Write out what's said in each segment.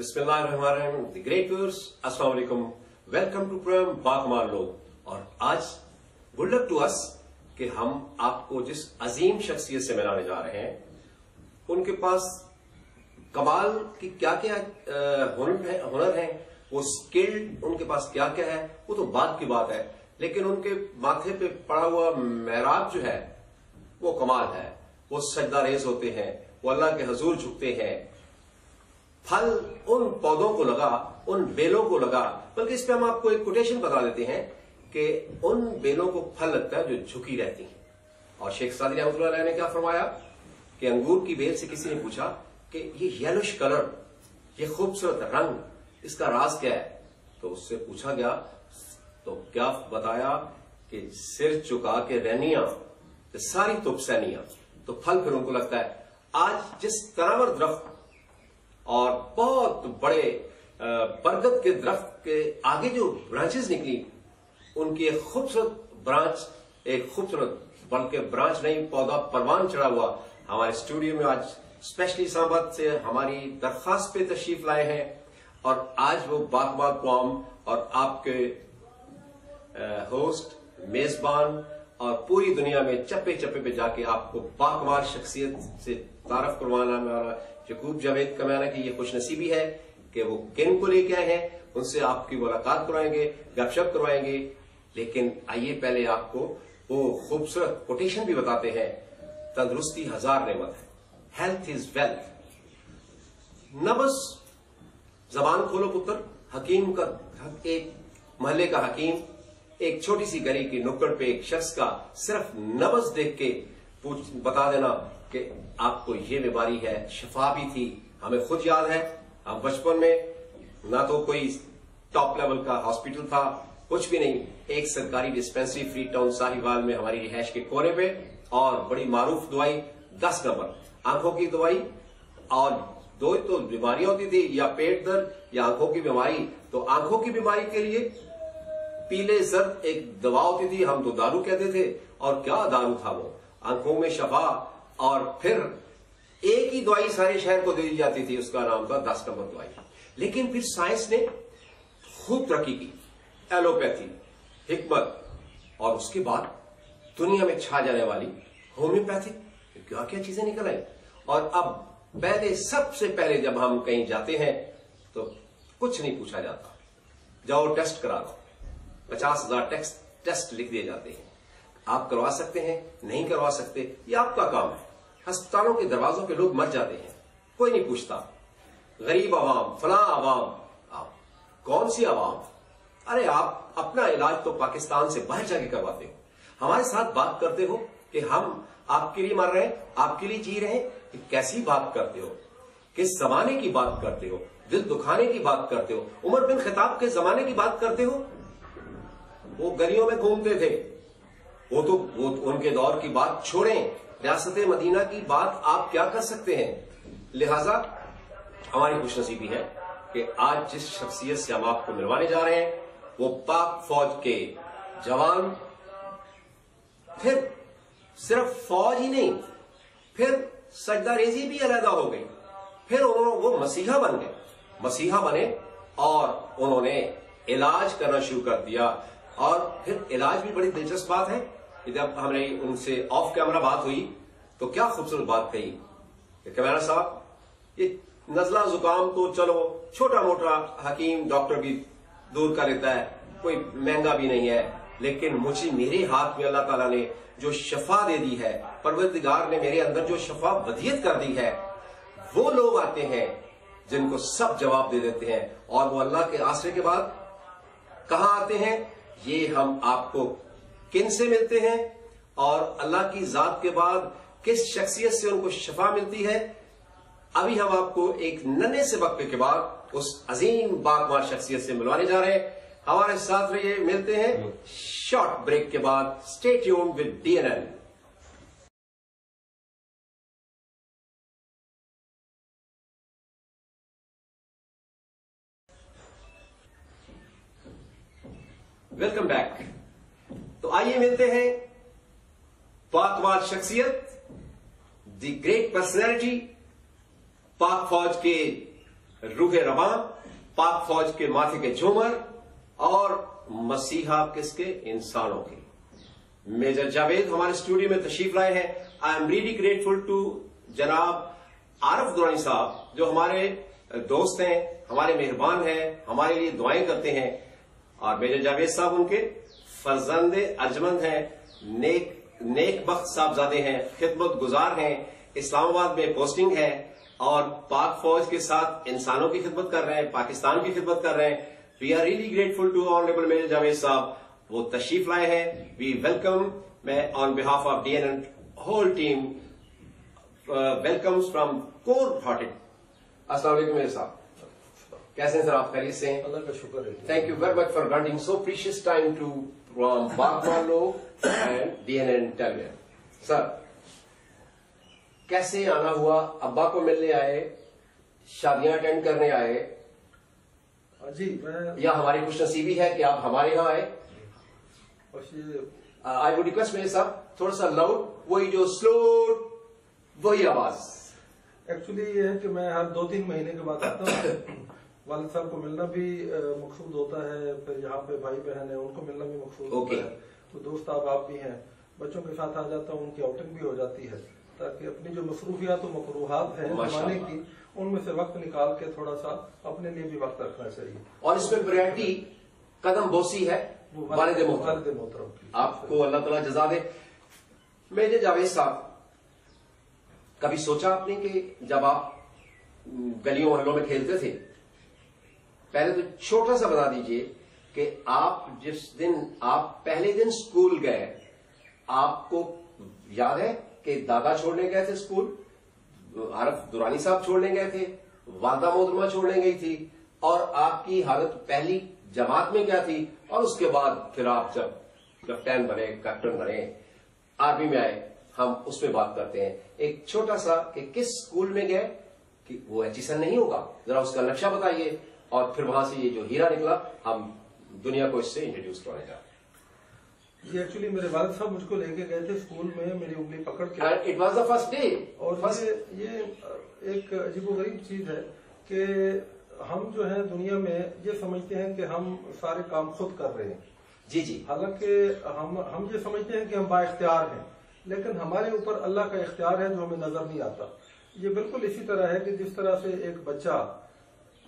بسم اللہ الرحمن الرحیم دی گریٹ ویورز السلام علیکم ویلکم ٹو پروگرام باکمار لوگ اور آج گڈ لک ٹو اس کہ ہم آپ کو جس عظیم شخصیت سے ملانے جا رہے ہیں، ان کے پاس کمال کی کیا کیا ہنر ہیں، وہ اسکلڈ ان کے پاس کیا کیا ہے، وہ تو بات کی بات ہے، لیکن ان کے ماتھے پہ پڑا ہوا محراب جو ہے، وہ کمال ہے، وہ سجدہ ریز ہوتے ہیں، وہ اللہ کے حضور جھکتے ہیں پھل ان پودوں کو لگا، ان بیلوں کو لگا، بلکہ اس پہ ہم آپ کو ایک کوٹیشن بتا دیتے ہیں کہ ان بیلوں کو پھل لگتا ہے جو جھکی رہتی ہیں۔ اور شیخ سادی رحمۃ اللہ علیہ نے کیا فرمایا کہ انگور کی بیل سے کسی نے پوچھا کہ یہ یلوش کلر یہ خوبصورت رنگ، اس کا راز کیا ہے؟ تو اس سے پوچھا گیا، تو کیا بتایا کہ سر چکا کے رہنیاں ساری تپ تو پھل پھر ان کو لگتا ہے۔ آج جس طرح درخت اور بہت بڑے برگد کے درخت کے آگے جو برانچز نکلی، ان کی ایک خوبصورت برانچ ایک خوبصورت، بلکہ برانچ نہیں، پودا پروان چڑھا ہوا ہمارے اسٹوڈیو میں آج اسپیشلی اسلام آباد سے ہماری درخواست پہ تشریف لائے ہیں اور آج وہ باغ باغ قوم اور آپ کے ہوسٹ میزبان اور پوری دنیا میں چپے چپے پہ جا کے آپ کو باکمال شخصیت سے تعارف کروانا یقوب جاوید کمانا کی یہ خوش نصیبی ہے کہ وہ کن کو لے کے آئے ہیں، ان سے آپ کی ملاقات کروائیں گے، گپ شپ کروائیں گے۔ لیکن آئیے پہلے آپ کو وہ خوبصورت کوٹیشن بھی بتاتے ہیں، تندرستی ہزار نعمت ہے۔ ہیلتھ از ویلتھ نبس زبان کھولو پتر، حکیم کا ایک محلے کا حکیم، ایک چھوٹی سی گلی کی نکڑ پہ ایک شخص کا صرف نبز دیکھ کے بتا دینا۔ کہ آپ کو یہ بیماری ہے، شفا بھی تھی، ہمیں خود یاد ہے۔ ہم بچپن میں نہ تو کوئی ٹاپ لیول کا ہاسپٹل تھا، کچھ بھی نہیں۔ ایک سرکاری ڈسپینسری فری ٹاؤن ساہیوال میں ہماری رہائش کے کونے پہ اور بڑی معروف دوائی دس نمبر۔ آنکھوں کی دوائی اور دو تو بیماریاں ہوتی تھی یا پیٹ درد یا آنکھوں کی بیماری۔ تو آنکھوں کی بیماری کے لیے پیلے زرد ایک دوا ہوتی تھی، ہم تو دارو کہتے تھے۔ اور کیا دارو تھا وہ؟ آنکھوں میں شفا اور پھر ایک ہی دوائی سارے شہر کو دے دی جاتی تھی، اس کا نام تھا دس نمبر دوائی۔ لیکن پھر سائنس نے خوب ترقی کی، ایلوپیتھی، حکمت، اور اس کے بعد دنیا میں چھا جانے والی ہومیوپیتھک کیا کیا چیزیں نکل آئی اور اب پہلے سب سے پہلے جب ہم کہیں جاتے ہیں تو کچھ نہیں پوچھا جاتا۔ جاؤ ٹیسٹ کرا دو پچاس ہزار ٹیسٹ لکھ دیے جاتے ہیں۔ آپ کروا سکتے ہیں، نہیں کروا سکتے، یہ آپ کا کام ہے۔ ہسپتالوں کے دروازوں پہ لوگ مر جاتے ہیں۔ کوئی نہیں پوچھتا۔ غریب عوام، فلاں عوام، آپ، کون سی عوام؟ ارے آپ اپنا علاج تو پاکستان سے باہر جا کے کرواتے ہو۔ ہمارے ساتھ بات کرتے ہو کہ ہم آپ کے لیے مر رہے ہیں، آپ کے لیے جی رہے ہیں کیسی بات کرتے ہو؟ کس زمانے کی بات کرتے ہو؟ دل دکھانے کی بات کرتے ہو؟ عمر بن خطاب کے زمانے کی بات کرتے ہو؟ وہ گلیوں میں گھومتے تھے۔ وہ تو وہ ان کے دور کی بات چھوڑیں۔ ریاست مدینہ کی بات آپ کیا کر سکتے ہیں؟ لہذا ہماری خوش نصیبی ہے کہ آج جس شخصیت سے ہم آپ کو ملوانے جا رہے ہیں، وہ پاک فوج کے جوان، پھر صرف فوج ہی نہیں، پھر سجدہ ریزی بھی علیحدہ ہو گئی، پھر انہوں وہ مسیحا بن گئے۔ مسیحا بنے اور انہوں نے علاج کرنا شروع کر دیا۔ اور پھر علاج بھی بڑی دلچسپ بات ہے جب ہم نے ان سے آف کیمرہ بات ہوئی تو کیا خوبصورت بات کہی؟ کہ کیمرہ صاحب، یہ نزلہ زکام تو چلو، چھوٹا موٹا حکیم ڈاکٹر بھی دور کر لیتا ہے، کوئی مہنگا بھی نہیں ہے، لیکن مجھے میرے ہاتھ میں اللہ تعالیٰ نے جو شفا دے دی ہے، پروردگار نے میرے اندر جو شفا ودیت کر دی ہے، وہ لوگ آتے ہیں جن کو سب جواب دے دیتے ہیں اور وہ اللہ کے آسرے کے بعد کہاں آتے ہیں؟ یہ ہم آپ کو کن سے ملتے ہیں اور اللہ کی ذات کے بعد کس شخصیت سے ان کو شفا ملتی ہے؟ ابھی ہم آپ کو ایک ننے سے وقفے کے بعد اس عظیم باغمار شخصیت سے ملوانے جا رہے ہیں۔ ہمارے ساتھ رہیے ملتے ہیں شارٹ بریک کے بعد اسٹیٹ یون with D N L welcome back آئیے ملتے ہیں پاک شخصیت، دی گریٹ پرسنالٹی، پاک فوج کے روح روان پاک فوج کے ماتھے کے جھومر، اور مسیحا کس کے؟ انسانوں کے۔ میجر جاوید ہمارے اسٹوڈیو میں تشریف لائے ہیں۔ I am really grateful to جناب عارف دورانی صاحب، جو ہمارے دوست ہیں، ہمارے مہربان ہیں، ہمارے لیے دعائیں کرتے ہیں۔ اور میجر جاوید صاحب ان کے فرزند ارجمند ہیں نیک نیک بخت صاحبزادے ہیں خدمت گزار ہیں اسلام آباد میں پوسٹنگ ہے اور پاک فوج کے ساتھ انسانوں کی خدمت کر رہے ہیں پاکستان کی خدمت کر رہے ہیں۔ We are really grateful to honourable major Javed sahab وہ تشریف لائے ہیں۔ وی ویلکم میں on behalf of D N whole team welcomes from core hearted السلام علیکم میرے صاحب۔ کیسے ہیں سر آپ؟ خیریت سے اللہ کا شکر ہے۔ Thank you very much for granting so precious time to from Burma law and DNA interview. Sir, کیسے آنا ہوا ابا کو ملنے آئے شادیاں اٹینڈ کرنے آئے جی یا ہماری خوش نصیبی ہے کہ آپ ہمارے یہاں آئے آئی ووڈ ریکویسٹ میرے صاحب تھوڑا سا لاؤڈ وہی جو سلو وہی آواز ایکچولی یہ ہے کہ میں ہر دو تین مہینے کے بعد آتا ہوں والد صاحب کو ملنا بھی مقصود ہوتا ہے پھر یہاں پہ بھائی بہن ہیں ان کو ملنا بھی مقصود ہوتا ہے۔ تو دوست آپ آپ بھی ہیں بچوں کے ساتھ آ جاتا ہوں ان کی آؤٹنگ بھی ہو جاتی ہے تاکہ اپنی جو مصروفیات و مقروحات ہیں زمانے کی ان میں سے وقت نکال کے تھوڑا سا اپنے لیے بھی وقت رکھنا چاہیے۔ اور اس میں پرائرٹی قدم بوسی ہے؟ والد محترم۔ آپ کو اللہ تعالیٰ جزا دے۔ میرے جاوید صاحب کبھی سوچا آپ نے کہ جب آپ گلیوں محلوں میں کھیلتے تھے پہلے تو چھوٹا سا بتا دیجیے کہ آپ جس دن آپ پہلے دن اسکول گئے، آپ کو یاد ہے کہ دادا چھوڑنے گئے تھے اسکول حرف دورانی صاحب چھوڑنے گئے تھے، والدہ محترمہ چھوڑنے گئی تھی، اور آپ کی حالت پہلی جماعت میں کیا تھی؟ اور اس کے بعد پھر آپ جب کپٹین بنے، کیپٹن بنے، آرمی میں آئے، ہم اس پہ بات کرتے ہیں۔ ایک چھوٹا سا کہ کس اسکول میں گئے؟ کہ وہ ایچیسن جی نہیں ہوگا؟ ذرا اس کا نقشہ بتائیے۔ اور پھر وہاں سے یہ جو ہیرا نکلا ہم دنیا کو اس سے انٹروڈیوس کرنے جا ہیں۔ یہ ایکچولی میرے والد صاحب مجھ کو لے کے گئے تھے اسکول میں میری انگلی پکڑ کے۔ It was the first day اور یہ ایک عجیب و غریب چیز ہے کہ ہم جو ہے دنیا میں یہ سمجھتے ہیں کہ ہم سارے کام خود کر رہے ہیں۔ جی جی۔ حالانکہ ہم ہم یہ سمجھتے ہیں کہ ہم با اختیار ہیں لیکن ہمارے اوپر اللہ کا اختیار ہے جو ہمیں نظر نہیں آتا۔ یہ بالکل اسی طرح ہے کہ جس طرح سے ایک بچہ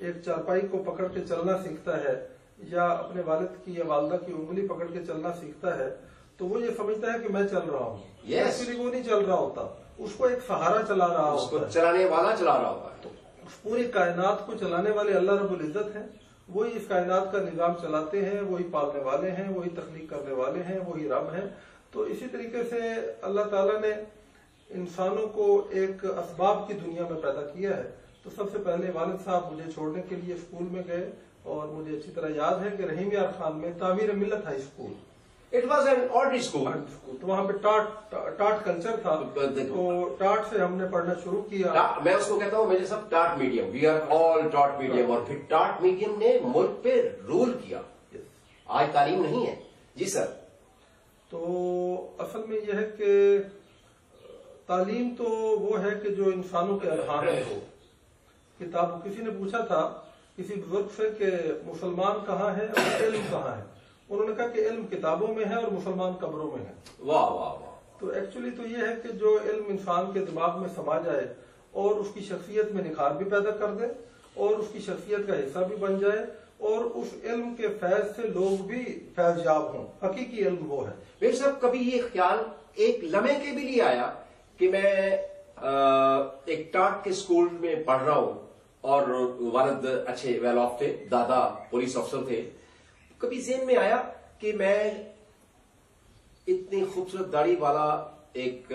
ایک چارپائی کو پکڑ کے چلنا سیکھتا ہے یا اپنے والد کی یا والدہ کی انگلی پکڑ کے چلنا سیکھتا ہے تو وہ یہ سمجھتا ہے کہ میں چل رہا ہوں۔ ایکچولی وہ نہیں چل رہا ہوتا۔ اس کو ایک سہارا چلا رہا ہوتا چلانے والا چلا رہا ہوتا ہے۔ پوری کائنات کو چلانے والے اللہ رب العزت ہیں۔ وہی اس کائنات کا نظام چلاتے ہیں وہی پالنے والے ہیں وہی تخلیق کرنے والے ہیں وہی رب ہیں۔ تو اسی طریقے سے اللہ تعالیٰ نے انسانوں کو ایک اسباب کی دنیا میں پیدا کیا ہے۔ تو سب سے پہلے والد صاحب مجھے چھوڑنے کے لیے اسکول میں گئے اور مجھے اچھی طرح یاد ہے کہ رحیم یار خان میں Tameer Millat high school. It was an art school تو وہاں پہ ٹاٹ ٹاٹ کلچر تھا۔ تو ٹاٹ سے ہم نے پڑھنا شروع کیا۔ میں اس کو کہتا ہوں میرے سب ٹاٹ میڈیم۔ وی آر آل ٹاٹ میڈیم۔ اور پھر ٹاٹ میڈیم نے ملک پہ رول کیا۔ آج تعلیم نہیں ہے۔ جی سر۔ تو اصل میں یہ ہے کہ تعلیم تو وہ ہے کہ جو انسانوں کے اذہان میں ہو۔ کتاب کسی نے پوچھا تھا کسی بزرگ سے کہ مسلمان کہاں ہے اور علم کہاں ہے؟ انہوں نے کہا کہ علم کتابوں میں ہے اور مسلمان قبروں میں ہے۔ واہ واہ واہ۔ تو ایکچولی تو یہ ہے کہ جو علم انسان کے دماغ میں سما جائے اور اس کی شخصیت میں نکھار بھی پیدا کر دے اور اس کی شخصیت کا حصہ بھی بن جائے اور اس علم کے فیض سے لوگ بھی فیض یاب ہوں۔ حقیقی علم وہ ہے۔ بے صاحب کبھی یہ خیال ایک لمحے کے بھی لیے آیا کہ میں ایک ٹاٹ کے اسکول میں پڑھ رہا ہوں۔ اور والد اچھے ویل آف تھے، دادا پولیس افسر تھے۔ کبھی ذہن میں آیا کہ میں اتنی خوبصورت داڑھی والا ایک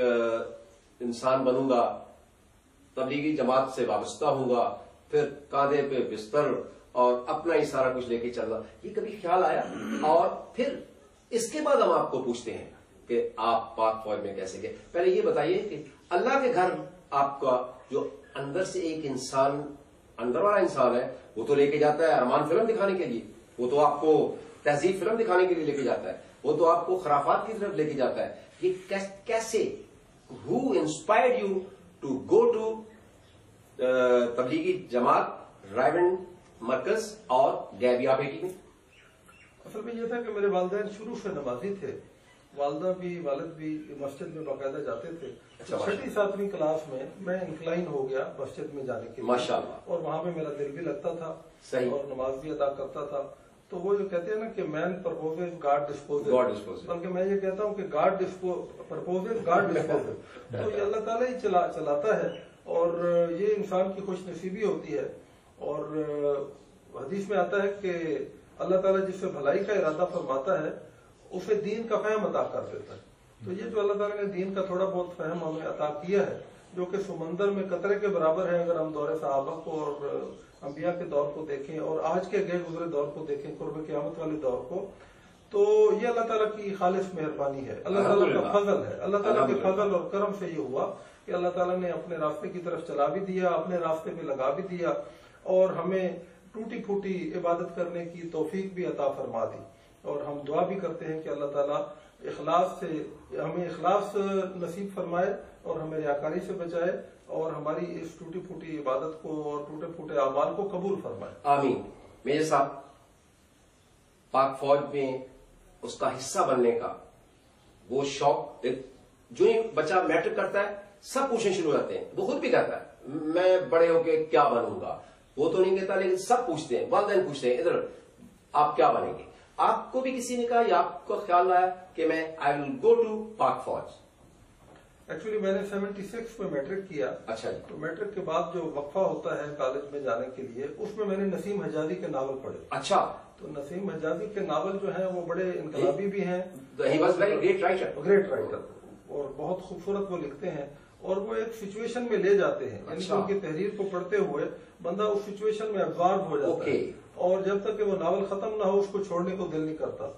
انسان بنوں گا، تبلیغی جماعت سے وابستہ ہوں گا، پھر کاندھے پہ بستر اور اپنا ہی سارا کچھ لے کے چلنا یہ کبھی خیال آیا؟ اور پھر اس کے بعد ہم آپ کو پوچھتے ہیں کہ آپ پاک فوج میں کیسے گئے؟ پہلے یہ بتائیے کہ اللہ کے گھر آپ کا جو اندر سے ایک انسان اندر والا انسان ہے، وہ تو لے کے جاتا ہے ارمان فلم دکھانے کے لیے۔ وہ تو آپ کو تہذیب فلم دکھانے کے لیے لے کے جاتا ہے۔ وہ تو آپ کو خرافات کی طرف لے کے جاتا ہے۔ کہ کیسے ہو inspired you to go to Tablighi Jamaat رائبن مرکز اور گیبیا بیٹی میں؟ اصل میں یہ تھا کہ میرے والدین شروع سے نمازی تھے۔ والدہ بھی والد بھی مسجد میں باقاعدہ جاتے تھے۔ اچھا، چھٹی ساتویں کلاس میں میں انکلائن ہو گیا مسجد میں جانے کے لیے۔ اور وہاں پہ میرا دل بھی لگتا تھا۔ اور نماز بھی ادا کرتا تھا۔ تو وہ جو کہتے ہیں نا کہ مین پرپوز گاڈ ڈسپوز. بلکہ میں یہ کہتا ہوں کہ گاڈ پرپوز گاڈ ڈسپوز تو یہ اللہ تعالیٰ ہی چلا چلاتا ہے۔ اور یہ انسان کی خوش نصیبی ہوتی ہے۔ اور حدیث میں آتا ہے کہ اللہ تعالیٰ جس سے بھلائی کا ارادہ فرماتا ہے اسے دین کا فہم عطا کر دیتا ہے تو یہ جو اللہ تعالیٰ نے دین کا تھوڑا بہت فہم ہمیں عطا کیا ہے جو کہ سمندر میں قطرے کے برابر ہے اگر ہم دور صحابہ کو اور انبیاء کے دور کو دیکھیں اور آج کے گئے گزرے دور کو دیکھیں قرب قیامت والے دور کو تو یہ اللہ تعالیٰ کی خالص مہربانی ہے اللہ تعالیٰ کا۔ فضل ہے اللہ تعالیٰ کے۔ فضل اور کرم سے یہ ہوا کہ اللہ تعالیٰ نے اپنے راستے کی طرف چلا بھی دیا اپنے راستے پہ لگا بھی دیا اور ہمیں ٹوٹی پھوٹی عبادت کرنے کی توفیق بھی عطا فرما دی اور ہم دعا بھی کرتے ہیں کہ اللہ تعالیٰ اخلاص سے ہمیں اخلاص نصیب فرمائے اور ہمیں ریاکاری سے بچائے اور ہماری اس ٹوٹی پھوٹی عبادت کو اور ٹوٹے پھوٹے اعمال کو قبول فرمائے۔ آمین۔ میرے صاحب پاک فوج میں اس کا حصہ بننے کا وہ شوق ایک- جو ہی بچہ میٹرک کرتا ہے، سب پوچھنے شروع ہو جاتے ہیں۔ وہ خود بھی کہتا ہے، میں بڑے ہو کے کیا بنوں گا؟ وہ تو نہیں کہتا، لیکن سب پوچھتے ہیں، والدین پوچھتے ہیں، ادھر آپ کیا بنیں گے؟ آپ کو بھی کسی نے کہا یا آپ کو خیال آیا کہ میں آئی ول گو ٹو پاک فوج ایکچولی میں نے سیونٹی سکس میں میٹرک کیا. اچھا جی. تو میٹرک کے بعد جو وقفہ ہوتا ہے کالج میں جانے کے لیے اس میں میں نے نسیم حجازی کے ناول پڑھے. اچھا. تو نسیم حجازی کے ناول جو ہیں وہ بڑے انقلابی بھی ہیں. گریٹ رائٹر گریٹ رائٹر اور بہت خوبصورت وہ لکھتے ہیں. اور وہ ایک سچویشن میں لے جاتے ہیں. یعنی اچھا۔ ان کی تحریر کو پڑھتے ہوئے بندہ اس سچویشن میں ابزارب ہو جاتا ہے. اور جب تک کہ وہ ناول ختم نہ ہو اس کو چھوڑنے کو دل نہیں کرتا۔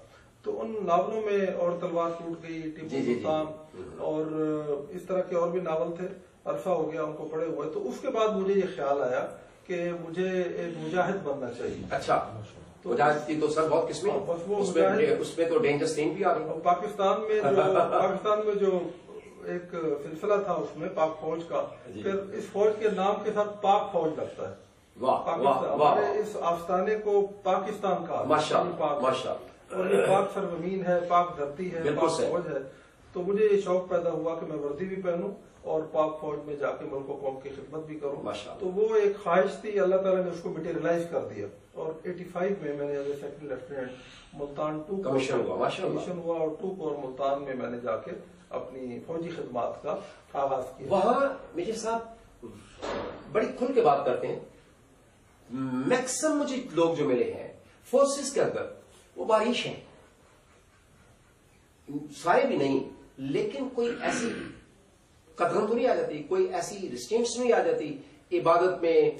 تو ان ناولوں میں اور تلوار ٹوٹ گئی ٹیپو جی، جی، جی۔ سلطان اور اس طرح کے اور بھی ناول تھے۔ عرصہ ہو گیا ان کو پڑھے ہوئے۔ تو اس کے بعد مجھے یہ خیال آیا کہ مجھے ایک مجاہد بننا چاہیے۔ اچھا۔ تو- مجاہد کی تو سر بہت قسمیں۔ بس وہ اس میں تو ڈینجر سین بھی آ رہی پاکستان میں جو پاکستان میں جو ایک سلسلہ تھا اس میں پاک فوج کا۔ جی۔ پھر اس فوج کے نام کے ساتھ پاک فوج لگتا ہے۔ واہ اس آستانے کو پاکستان کا ماشاء ماشاء۔ اور یہ پاک سرزمین ہے پاک دھرتی ہے پاک۔ فوج ہے تو مجھے یہ شوق پیدا ہوا کہ میں وردی بھی پہنوں اور پاک فوج میں جا کے ملک و قوم کی خدمت بھی کروں۔ تو وہ ایک خواہش تھی اللہ تعالیٰ نے اس کو مٹیریلائز کر دیا اور ایٹی فائیو میں میں نے as a second lieutenant Multan to commission ہوا،۔ کمیشن ہوا اور ٹو اور ملتان میں میں نے جا کے اپنی فوجی خدمات کا آغاز کیا وہاں میرے ساتھ بڑی کھل کے بات کرتے ہیں میکسم مجھے لوگ جو ملے ہیں فورسز کے اندر، وہ بارش ہیں۔ سارے بھی نہیں، لیکن کوئی ایسی قدرم تو نہیں آ جاتی، کوئی ایسی ریسٹینٹس نہیں آ جاتی، عبادت میں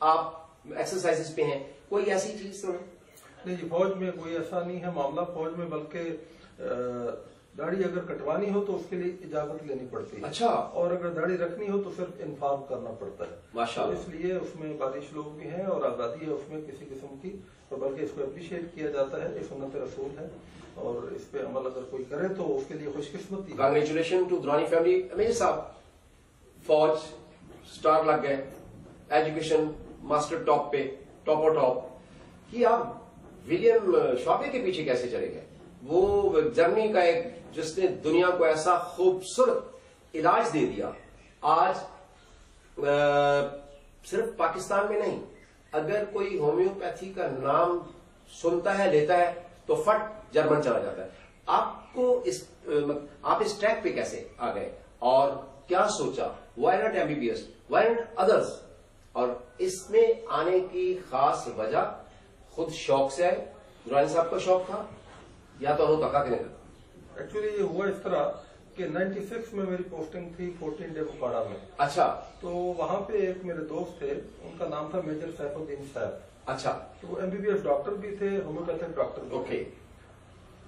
آپ ایکسرسائز پہ ہیں، کوئی ایسی چیز تو نہیں۔ جی، فوج میں کوئی ایسا نہیں ہے، معاملہ فوج میں، بلکہ داڑھی اگر کٹوانی ہو تو اس کے لیے اجازت لینی پڑتی ہے۔ اچھا۔ اور اگر داڑھی رکھنی ہو تو صرف انفارم کرنا پڑتا ہے۔ اس لیے اس میں بارش لوگ بھی ہیں اور آزادی ہے اس میں کسی قسم کی۔ اور بلکہ اس کو اپریشیٹ کیا جاتا ہے یہ سنت رسول ہے۔ اور اس پہ عمل اگر کوئی کرے تو اس کے لیے خوش قسمتی کنگریچولیشن ٹو درانی فیملی میرے صاحب فوج سٹار لگ گئے ایجوکیشن ماسٹر ٹاپ پہ ٹاپ اور ٹاپ کہ آپ ولیم شاپے کے پیچھے کیسے چلے گئے؟ وہ جرمنی کا ایک جس نے دنیا کو ایسا خوبصورت علاج دے دیا، آج صرف پاکستان میں نہیں، اگر کوئی ہومیوپیتھی کا نام سنتا ہے، لیتا ہے، تو فٹ جرمن چلا جاتا ہے۔ آپ کو اس، آپ اس ٹریک پہ کیسے آ گئے؟ اور کیا سوچا؟ Why not M B B S why not others اور اس میں آنے کی خاص وجہ خود شوق سے آئے نورانی صاحب کا شوق تھا، یا تو انہوں تقا کے نہیں ایکچولی یہ ہوا اس طرح کہ نائنٹی سکس میں میری پوسٹنگ تھی فورٹین ڈے بکاڑا میں. اچھا۔ تو وہاں پہ ایک میرے دوست تھے ان کا نام تھا میجر سیف الدین صاحب اچھا۔ تو وہ M B B S doctor بھی تھے ہومیوپیتھک ڈاکٹر بھی تھے۔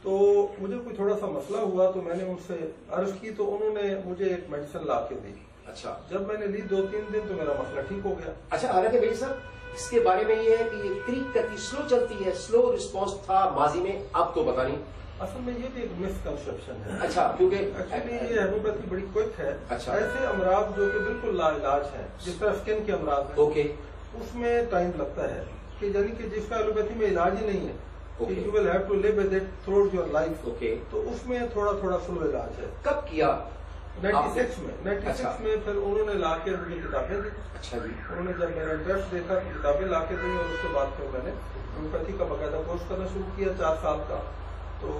تو مجھے کوئی تھوڑا سا مسئلہ ہوا تو میں نے ان سے عرض کی تو انہوں نے مجھے ایک میڈیسن لا کے دی۔ اچھا۔ جب میں نے لی دو تین دن تو میرا مسئلہ ٹھیک ہو گیا۔ اچھا حالانکہ بھائی صاحب اس کے بارے میں یہ ہے کہ یہ کریک کرتی سلو چلتی ہے سلو رسپانس تھا ماضی میں اب تو پتا نہیں۔ اصل میں یہ بھی ایک مسکنسپشن ہے۔ اچا کیونکہ ایکچولی یہ ہیموپیتھی بڑی کوئک ہے۔ اچھا۔ ایسے امراض جو کہ بالکل لا علاج ہیں جس طرح اسکن کے امراض ہیں اوکے اس میں ٹائم لگتا ہے کہ یعنی کہ جس کا ایلوپیتھی میں علاج ہی نہیں ہے. You will have to live with it through your life okay تو اس میں تھوڑا تھوڑا سلو علاج ہے۔ کب کیا؟ نائنٹی؟ سکس میں نائنٹی اچھا۔ سکس میں پھر انہوں نے لا کے مجھے کتابیں دی۔ اچھا جی۔ انہوں نے جب میرا انٹرسٹ دیکھا کتابیں لا کے دی اور اس کے بعد پھر میں نے ہومیوپیتھی کا باقاعدہ کورس کرنا شروع کیا چار سال کا۔ تو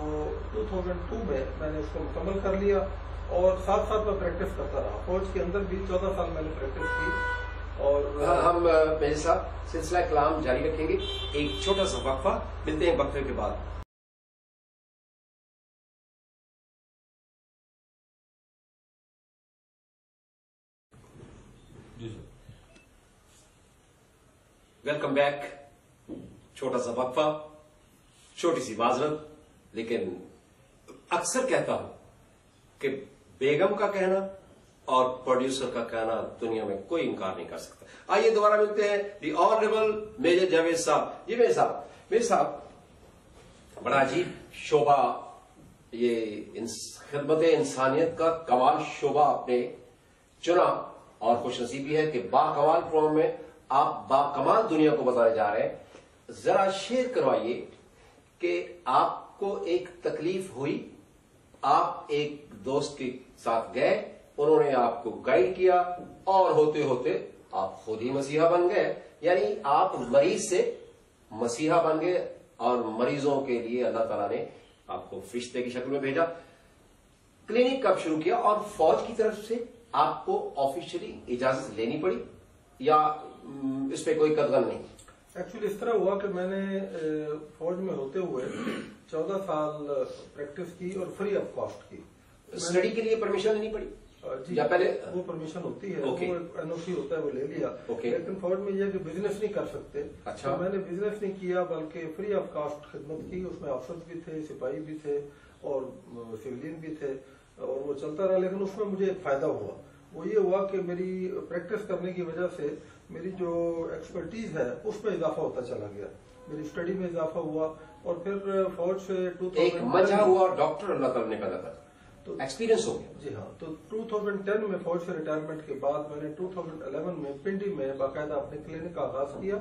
ٹو تھاؤزینڈ ٹو میں میں نے اس کو مکمل کر لیا اور ساتھ ساتھ میں پریکٹس کرتا رہا۔ فوج کے اندر بھی چودہ سال میں نے پریکٹس کی اور ہم میرے صاحب سلسلہ کلام جاری رکھیں گے۔ ایک چھوٹا سا وقفہ ملتے ہیں وقفے کے بعد۔ جی ویلکم بیک چھوٹا سا وقفہ چھوٹی سی معذرت۔ لیکن اکثر کہتا ہوں کہ بیگم کا کہنا اور پروڈیوسر کا کہنا دنیا میں کوئی انکار نہیں کر سکتا۔ آئیے دوبارہ ملتے ہیں۔ دی آنریبل میجر جاوید صاحب۔ جی میرے صاحب میرے صاحب، بڑا عجیب شعبہ، یہ خدمت انسانیت کا کمال شعبہ آپ نے چنا اور خوش نصیبی ہے کہ با کمال پروگرام میں آپ با کمال دنیا کو بتانے جا رہے ہیں۔ ذرا شیئر کروائیے کہ آپ کو ایک تکلیف ہوئی، آپ ایک دوست کے ساتھ گئے، انہوں نے آپ کو گائیڈ کیا اور ہوتے ہوتے آپ خود ہی مسیحا بن گئے۔ یعنی آپ مریض سے مسیحا بن گئے اور مریضوں کے لیے اللہ تعالیٰ نے آپ کو فرشتے کی شکل میں بھیجا۔ کلینک کب شروع کیا اور فوج کی طرف سے آپ کو آفیشلی اجازت لینی پڑی یا اس پہ کوئی قدغن نہیں؟ ایکچولی اس طرح ہوا کہ میں نے فوج میں ہوتے ہوئے چودہ سال پریکٹس کی اور فری آف کاسٹ کی اسٹڈی کے لیے پرمیشن لینی پڑی جی پہلے وہ پرمیشن ہوتی ہے. وہ این او سی ہوتا ہے وہ لے لیا. لیکن فوج میں یہ ہے کہ بزنس نہیں کر سکتے اچھا۔ میں نے بزنس نہیں کیا بلکہ فری آف کاسٹ خدمت کی اس میں افسر بھی تھے سپاہی بھی تھے اور سویلین بھی تھے اور وہ چلتا رہا لیکن اس میں مجھے ایک فائدہ ہوا وہ یہ ہوا کہ میری پریکٹس کرنے کی وجہ سے میری جو ایکسپرٹیز ہے اس میں اضافہ ہوتا چلا گیا۔ میری اسٹڈی میں اضافہ ہوا اور پھر فوج سے ٹو ایک مجھا ہوا ڈاکٹر اللہ تعالیٰ نے پیدا کر تو ایکسپیرینس ہو گیا۔ جی ہاں تو 2010 میں فوج سے ریٹائرمنٹ کے بعد میں نے 2011 میں پنڈی میں باقاعدہ اپنے کلینک کا آغاز کیا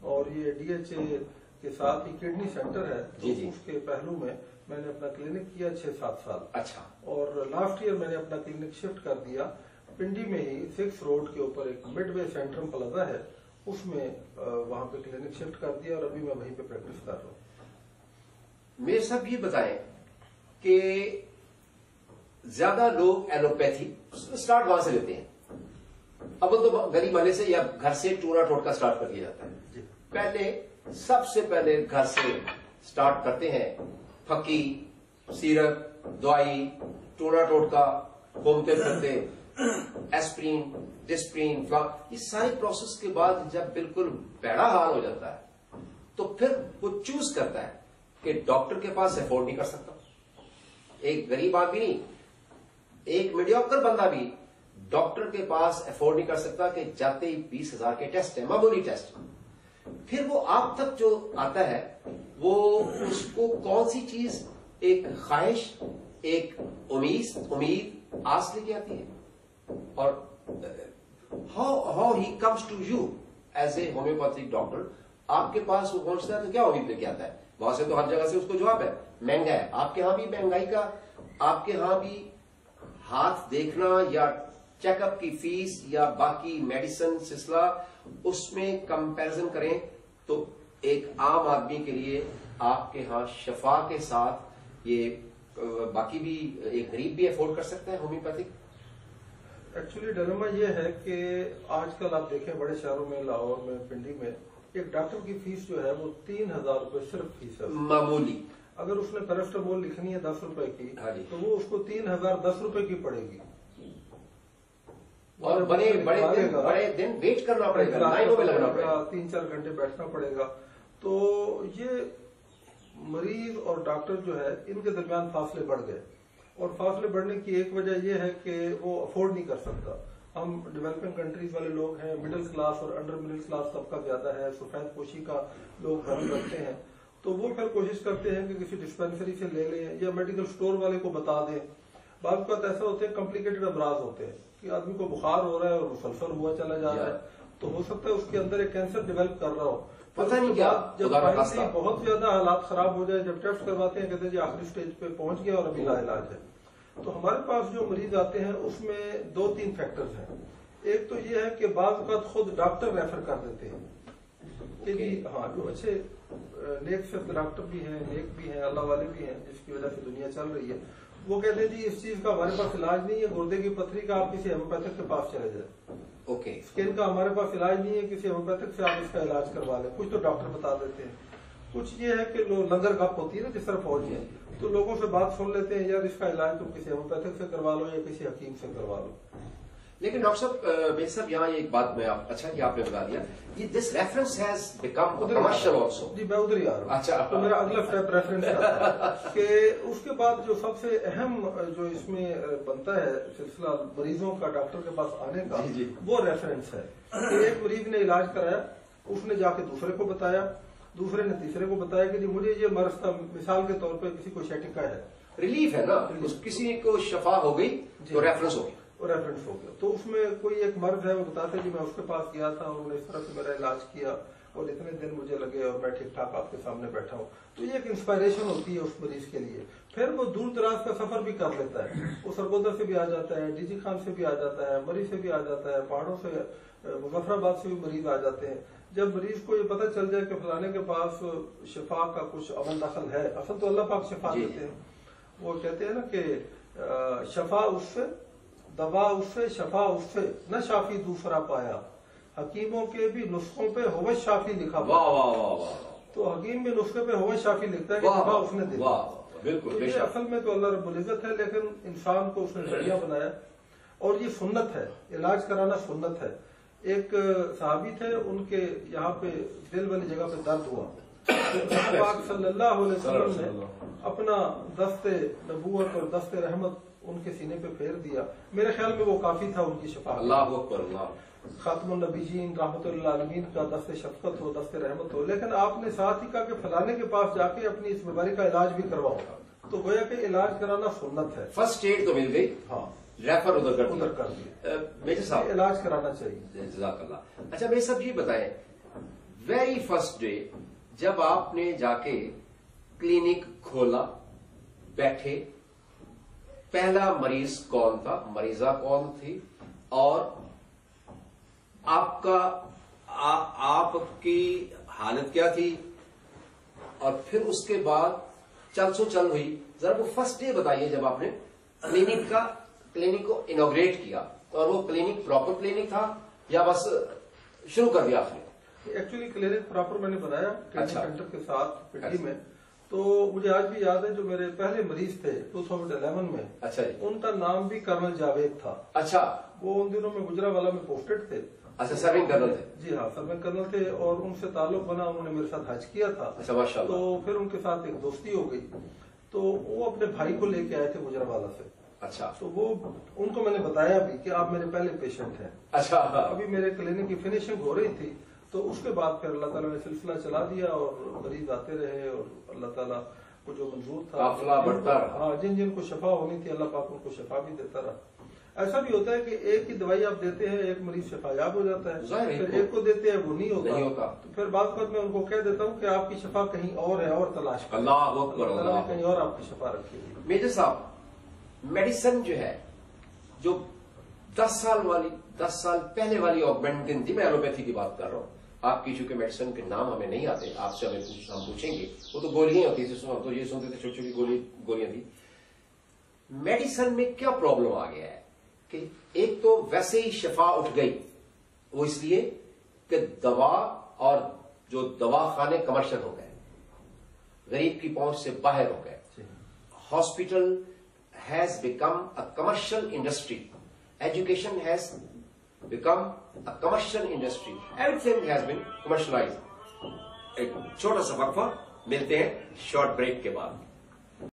اور یہ ڈی ایچ اے کے ساتھ ہی کڈنی سینٹر ہے۔ جی، جی۔ اس کے پہلو میں میں نے اپنا کلینک کیا چھ سات سال۔ اچھا۔ اور لاسٹ ایئر میں نے اپنا کلینک شفٹ کر دیا۔ پنڈی میں ہی سکس روڈ کے اوپر ایک مڈ وے سینٹرم پلازا ہے اس میں وہاں پہ کلینک شفٹ کر دیا اور ابھی میں وہیں پہ پریکٹس کر رہا ہوں۔ میرے سب یہ بتائیں کہ زیادہ لوگ ایلوپیتھی سٹارٹ وہاں سے لیتے ہیں۔ اب تو گلی محلے سے یا گھر سے ٹورا ٹوٹکا سٹارٹ کر دیا جاتا ہے۔ جی۔ پہلے سب سے پہلے گھر سے سٹارٹ کرتے ہیں۔ پھکی سیرپ دوائی ٹونا ٹوٹکا گھومتے پھرتے۔ ایسپرین ڈسپرین یہ ساری پروسیس کے بعد جب بالکل بیڑا حال ہو جاتا ہے، تو پھر وہ چوز کرتا ہے کہ ڈاکٹر کے پاس افورڈ نہیں کر سکتا۔ ایک غریب آدمی نہیں ایک میڈیوکر بندہ بھی ڈاکٹر کے پاس افورڈ نہیں کر سکتا کہ جاتے ہی بیس ہزار کے ٹیسٹ ہیں، معمولی ٹیسٹ پھر وہ آپ تک جو آتا ہے، وہ اس کو کون سی چیز، ایک خواہش، ایک امید امید آس لے کے آتی ہے۔ اور how how he comes to you as a homoeopathic doctor آپ کے پاس وہ پہنچتا ہے تو کیا امید لے کے آتا ہے؟ وہاں سے تو ہر جگہ سے اس کو جواب ہے، مہنگا ہے۔ آپ کے ہاں بھی مہنگائی کا، آپ کے ہاں بھی ہاتھ دیکھنا یا چیک اپ کی فیس یا باقی میڈیسن سلسلہ اس میں کمپیرزن کریں تو ایک عام آدمی کے لیے آپ کے ہاں شفا کے ساتھ یہ uh, باقی بھی ایک غریب بھی افورڈ کر سکتا ہے ہومیوپیتھک ایکچولی ڈرما یہ ہے کہ آج کل آپ دیکھیں بڑے شہروں میں لاہور میں پنڈی میں ایک ڈاکٹر کی فیس جو ہے وہ تین ہزار روپے صرف فیس ہے معمولی۔ اگر اس نے پیرسٹامول لکھنی ہے دس روپے کی ہاں جی۔ تو وہ اس کو تین ہزار دس روپے کی پڑے گی۔ اور بڑے بڑے دن بڑے دن ویٹ کرنا پڑے گا لائنوں میں لگنا پڑے گا۔ تین چار گھنٹے بیٹھنا پڑے گا۔ تو یہ مریض اور ڈاکٹر جو ہے ان کے درمیان فاصلے بڑھ گئے۔ اور فاصلے بڑھنے کی ایک وجہ یہ ہے کہ وہ افورڈ نہیں کر سکتا۔ ہم ڈیولپنگ کنٹریز والے لوگ ہیں مڈل کلاس اور انڈر مڈل کلاس طبقہ زیادہ ہے، سفید پوشی کا لوگ گھر رکھتے ہیں۔ تو وہ پھر کوشش کرتے ہیں کہ کسی ڈسپینسری سے لے لیں یا میڈیکل سٹور والے کو بتا دیں۔ بعض اوقات ایسا ہوتے ہیں کمپلیکیٹڈ امراض ہوتے ہیں کہ آدمی کو بخار ہو رہا ہے اور مسلسل ہوا چلا جا رہا ہے۔ تو ہو سکتا ہے اس کے اندر ایک کینسر ڈیولپ کر رہا ہو۔ پتہ نہیں کیا، جب۔ بہت زیادہ حالات خراب ہو جائے جب ٹیسٹ کرواتے ہیں کہتے ہیں جی آخری سٹیج پہ پہنچ گیا اور ابھی لا علاج ہے۔ تو ہمارے پاس جو مریض آتے ہیں اس میں دو تین فیکٹرز ہیں۔ ایک تو یہ ہے کہ بعض اوقات خود ڈاکٹر ریفر کر دیتے ہیں۔ کہ جی ہاں جو اچھے نیک سے ڈاکٹر بھی ہیں نیک بھی ہیں اللہ والے بھی ہیں جس کی وجہ سے دنیا چل رہی ہے۔ وہ کہتے ہیں جی اس چیز کا ہمارے پاس علاج نہیں ہے گردے کی پتھری کا آپ کسی ہومیوپیتھک کے پاس چلے جائیں۔ اوکے اسکن کا ہمارے پاس علاج نہیں ہے، کسی ہومیوپیتھک سے آپ اس کا علاج کروا لیں۔ کچھ تو ڈاکٹر بتا دیتے ہیں۔ کچھ یہ ہے کہ لنگر گپ ہوتی ہے نا، جس طرح پہنچ جائے تو لوگوں سے بات سن لیتے ہیں، یار اس کا علاج تم کسی ہومیوپیتھک سے کروا لو یا کسی حکیم سے کروا لو۔ لیکن ڈاکٹر صاحب میرے صاحب یہاں ایک بات میں اچھا کہ آپ نے بتا دیا۔ یہ this reference has become commercial also جی میں ادھر ہی آ رہا ہوں۔ اچھا۔ تو میرا اگلا ریفرنس کا کہ اس کے بعد جو سب سے اہم جو اس میں بنتا ہے سلسلہ مریضوں کا ڈاکٹر کے پاس آنے کا جی، جی۔ وہ ریفرنس ہے۔ کہ ایک مریض نے علاج کرایا اس نے جا کے دوسرے کو بتایا دوسرے نے تیسرے کو بتایا کہ جی مجھے یہ مرض تھا مثال کے طور پہ کسی کو شیٹکا ہے۔ ریلیف ہے نا۔ کسی کو شفا ہو گئی تو جی۔ ریفرنس ہو گئی۔ وہ ریفرنس ہو گیا۔ تو اس میں کوئی ایک مرد ہے وہ بتاتے جی میں اس کے پاس گیا تھا انہوں نے اس طرح سے میرا علاج کیا اور اتنے دن مجھے لگے اور میں ٹھیک ٹھاک آپ کے سامنے بیٹھا ہوں۔ تو یہ ایک انسپائریشن ہوتی ہے اس مریض کے لیے۔ پھر وہ دور دراز کا سفر بھی کر لیتا ہے۔ وہ سرگودا سے بھی آ جاتا ہے ڈی جی خان سے بھی آ جاتا ہے مری سے بھی آ جاتا ہے پہاڑوں سے مظفر آباد سے بھی مریض آ جاتے ہیں۔ جب مریض کو یہ پتہ چل جائے کہ فلانے کے پاس شفا کا کچھ عمل دخل ہے اصل تو اللہ پاک شفا جی۔ دیتے ہیں۔ وہ کہتے ہیں نا کہ شفا اس سے دوا اس سے شفا اس سے۔ نہ شافی دوسرا پایا۔ حکیموں کے بھی نسخوں پہ ہوش شافی لکھا واہ واہ واہ تو حکیم بھی نسخے پہ ہوش شافی لکھتا ہے کہ واہ اس نے دی۔ واہ واہ، بالکل اصل میں تو اللہ رب العزت ہے لیکن انسان کو اس نے ذریعہ بنایا۔ اور یہ سنت ہے علاج کرانا سنت ہے۔ ایک صحابی تھے ان کے یہاں پہ دل والی جگہ پہ درد ہوا۔ پاک صلی اللہ علیہ وسلم نے اپنا دست نبوت اور دست رحمت ان کے سینے پہ پھیر دیا۔ میرے خیال میں وہ کافی تھا ان کی شفا اللہ اکبر اللہ۔ خاتم النبیین رحمت اللہ عالمین کا دست شفقت ہو دست رحمت ہو۔ لیکن آپ نے ساتھ ہی کہا کہ فلانے کے پاس جا کے اپنی اس بیماری کا علاج بھی کرواؤ تو گویا کہ علاج کرانا سنت ہے۔ فرسٹ ایڈ تو مل گئی۔ ہاں۔ ریفر ادھر کر ادھر کر دیا۔ صاحب۔ علاج کرانا چاہیے۔ جزاک اللہ۔ اچھا میرے صاحب یہ بتائیں۔ ویری فرسٹ ڈے جب آپ نے جا کے کلینک کھولا بیٹھے پہلا مریض کون تھا؟ مریضہ کون تھی؟ اور آپ کا آپ کی حالت کیا تھی؟ اور پھر اس کے بعد چل سو چل ہوئی۔ ذرا وہ فرسٹ ڈے بتائیے جب آپ نے کلینک کا کلینک کو انوگریٹ کیا۔ اور وہ کلینک پراپر کلینک تھا یا بس شروع کر دیا آپ نے؟ ایکچولی کلینک پراپر میں نے بنایا اچھا۔ کے ساتھ پنڈی اچھا۔ میں تو مجھے آج بھی یاد ہے جو میرے پہلے مریض تھے 2011 میں اچھا جی۔ ان کا نام بھی کرنل جاوید تھا۔ اچھا۔ وہ ان دنوں میں گجرا والا میں پوسٹڈ تھے۔ اچھا سرونگ کرنل تھے۔ جی ہاں میں کرنل تھے اور ان سے تعلق بنا انہوں نے میرے ساتھ حج کیا تھا۔ اچھا تو پھر ان کے ساتھ ایک دوستی ہو گئی۔ تو وہ اپنے بھائی کو لے کے آئے تھے گجرا والا سے۔ اچھا۔ تو وہ ان کو میں نے بتایا بھی کہ آپ میرے پہلے پیشنٹ ہیں۔ اچھا۔ ابھی میرے کلینک کی فنیشنگ ہو رہی تھی۔ تو اس کے بعد پھر اللہ تعالیٰ نے سلسلہ چلا دیا اور مریض آتے رہے اور اللہ تعالیٰ کو جو منظور تھا بڑھتا رہا۔ ہاں جن جن کو شفا ہونی تھی اللہ پاک ان کو شفا بھی دیتا رہا ایسا بھی ہوتا ہے کہ ایک ہی دوائی آپ دیتے ہیں ایک مریض شفا یاب ہو جاتا ہے پھر ایک کو دیتے ہیں وہ نہیں ہوتا نہیں ہوتا۔ تو پھر بعض وقت میں ان کو کہہ دیتا ہوں کہ آپ کی شفا کہیں اور ہے اور تلاش اللہ کہیں اور آپ کی شفا رکھی۔ میجر صاحب میڈیسن جو ہے جو دس سال والی دس سال پہلے والی آگمنٹن تھی میں ایلوپیتھی کی بات کر رہا ہوں آپ کی چونکہ میڈیسن کے نام ہمیں نہیں آتے آپ سے ہمیں پوچھ- ہم پوچھیں گے۔ وہ تو گولیاں ہوتی تھی ہم تو یہ سنتے تھے چھوٹی چھوٹی گولی گولیاں تھی میڈیسن میں کیا پرابلم آ گیا ہے؟ کہ ایک تو ویسے ہی شفا اٹھ گئی۔ وہ اس لیے کہ دوا اور جو دوا خانے کمرشل ہو گئے غریب کی پہنچ سے باہر ہو گئے۔ hospital has become a commercial industry. Education has become a commercial industry. Everything has been commercialized. ایک چھوٹا سا وقفہ ملتے ہیں شارٹ بریک کے بعد